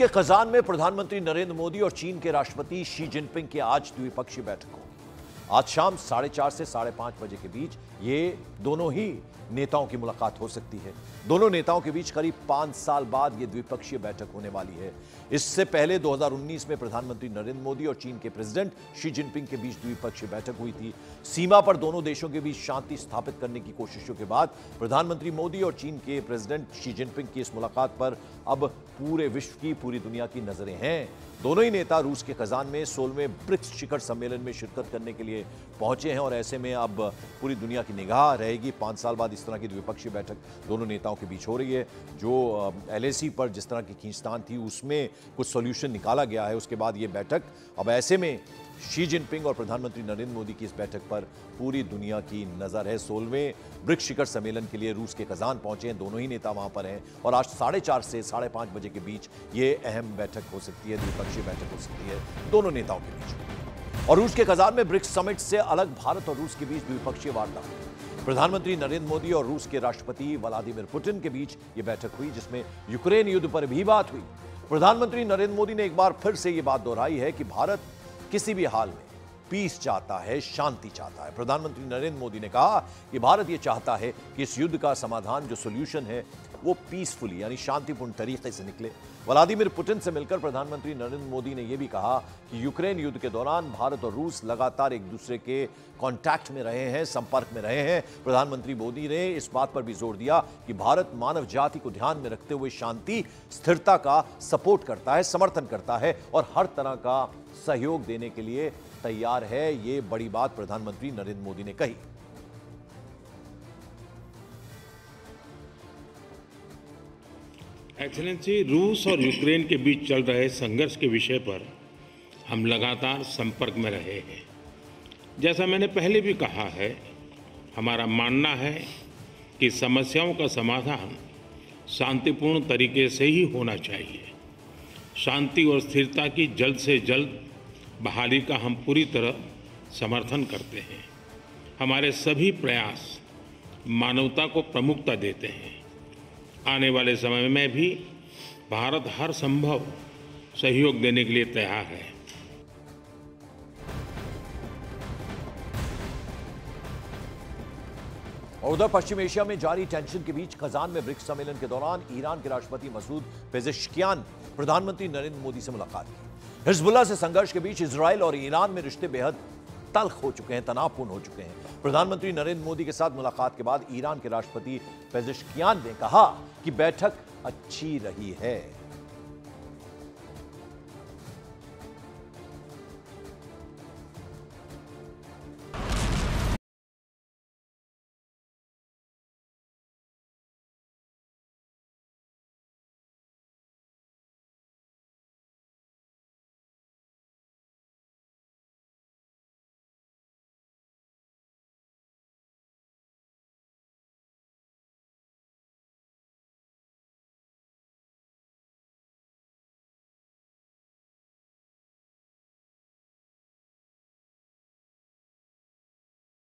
के खजान में प्रधानमंत्री नरेंद्र मोदी और चीन के राष्ट्रपति शी जिनपिंग की आज द्विपक्षीय बैठक हो। आज शाम साढ़े चार से साढ़े पाँच बजे के बीच ये दोनों ही नेताओं की मुलाकात हो सकती है। दोनों नेताओं के बीच करीब पाँच साल बाद यह द्विपक्षीय बैठक होने वाली है। इससे पहले 2019 में प्रधानमंत्री नरेंद्र मोदी और चीन के प्रेसिडेंट शी जिनपिंग के बीच द्विपक्षीय बैठक हुई थी। सीमा पर दोनों देशों के बीच शांति स्थापित करने की कोशिशों के बाद प्रधानमंत्री मोदी और चीन के प्रेसिडेंट शी जिनपिंग की इस मुलाकात पर अब पूरे विश्व की, पूरी दुनिया की नज़रें हैं। दोनों ही नेता रूस के खजान में सोलहवें ब्रिक्स शिखर सम्मेलन में शिरकत करने के लिए पहुँचे हैं और ऐसे में अब पूरी दुनिया की निगाह रहेगी। पाँच साल बाद इस तरह की द्विपक्षीय बैठक दोनों नेताओं के बीच हो रही है। जो एलएसी पर जिस तरह की खींचतान थी, उसमें कुछ सोल्यूशन निकाला गया है। उसके बाद ये बैठक, अब ऐसे में शी जिनपिंग और प्रधानमंत्री नरेंद्र मोदी की इस बैठक पर पूरी दुनिया की नज़र है। सोलहवें ब्रिक्स शिखर सम्मेलन के लिए रूस के खजान पहुँचे हैं। दोनों ही नेता वहाँ पर हैं और आज साढ़े चार से साढ़े पाँच बजे के बीच ये अहम बैठक हो सकती है, द्विपक्षीय बैठक हो सकती है। दोनों नेताओं के बीच। और रूस के कजार में ब्रिक्स समिट से अलग भारत और रूस के बीच द्विपक्षीय वार्ता प्रधानमंत्री नरेंद्र मोदी और रूस के राष्ट्रपति व्लादिमिर पुतिन के बीच ये बैठक हुई, जिसमें यूक्रेन युद्ध पर भी बात हुई। प्रधानमंत्री नरेंद्र मोदी ने एक बार फिर से ये बात दोहराई है कि भारत किसी भी हाल में पीस चाहता है, शांति चाहता है। प्रधानमंत्री नरेंद्र मोदी ने कहा कि भारत ये चाहता है कि इस युद्ध का समाधान, जो सोल्यूशन है, वो पीसफुली यानी शांतिपूर्ण तरीके से निकले। व्लादिमिर पुतिन से मिलकर प्रधानमंत्री नरेंद्र मोदी ने यह भी कहा कि यूक्रेन युद्ध के दौरान भारत और रूस लगातार एक दूसरे के कांटेक्ट में रहे हैं, संपर्क में रहे हैं। प्रधानमंत्री मोदी ने इस बात पर भी ज़ोर दिया कि भारत मानव जाति को ध्यान में रखते हुए शांति, स्थिरता का सपोर्ट करता है, समर्थन करता है और हर तरह का सहयोग देने के लिए तैयार है, ये बड़ी बात प्रधानमंत्री नरेंद्र मोदी ने कही। एक्सलेंसी रूस और यूक्रेन के बीच चल रहे संघर्ष के विषय पर हम लगातार संपर्क में रहे हैं। जैसा मैंने पहले भी कहा है, हमारा मानना है कि समस्याओं का समाधान शांतिपूर्ण तरीके से ही होना चाहिए। शांति और स्थिरता की जल्द से जल्द बहाली का हम पूरी तरह समर्थन करते हैं। हमारे सभी प्रयास मानवता को प्रमुखता देते हैं। आने वाले समय में भी भारत हर संभव सहयोग देने के लिए तैयार है। और उधर पश्चिम एशिया में जारी टेंशन के बीच खजान में ब्रिक्स सम्मेलन के दौरान ईरान के राष्ट्रपति मसूद पेजिशकियान, प्रधानमंत्री नरेंद्र मोदी से मुलाकात की। हिजबुल्ला से संघर्ष के बीच इसराइल और ईरान में रिश्ते बेहद तल्ख हो चुके हैं, तनावपूर्ण हो चुके हैं। प्रधानमंत्री नरेंद्र मोदी के साथ मुलाकात के बाद ईरान के राष्ट्रपति पेजिशकियान ने कहा कि बैठक अच्छी रही है।